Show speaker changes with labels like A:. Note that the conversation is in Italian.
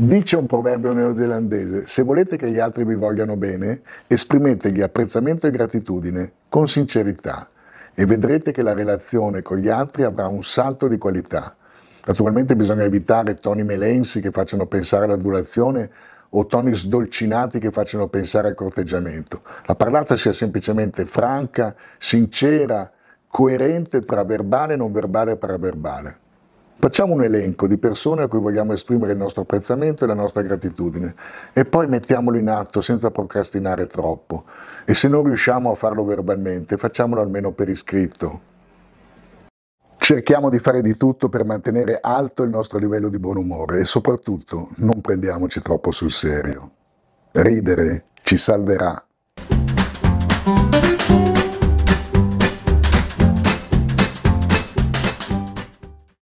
A: Dice un proverbio neozelandese, se volete che gli altri vi vogliano bene, esprimetegli apprezzamento e gratitudine con sincerità e vedrete che la relazione con gli altri avrà un salto di qualità. Naturalmente bisogna evitare toni melensi che facciano pensare all'adulazione o toni sdolcinati che facciano pensare al corteggiamento. La parlata sia semplicemente franca, sincera, coerente tra verbale, non verbale e paraverbale. Facciamo un elenco di persone a cui vogliamo esprimere il nostro apprezzamento e la nostra gratitudine e poi mettiamolo in atto senza procrastinare troppo. E se non riusciamo a farlo verbalmente, facciamolo almeno per iscritto. Cerchiamo di fare di tutto per mantenere alto il nostro livello di buon umore e soprattutto non prendiamoci troppo sul serio. Ridere ci salverà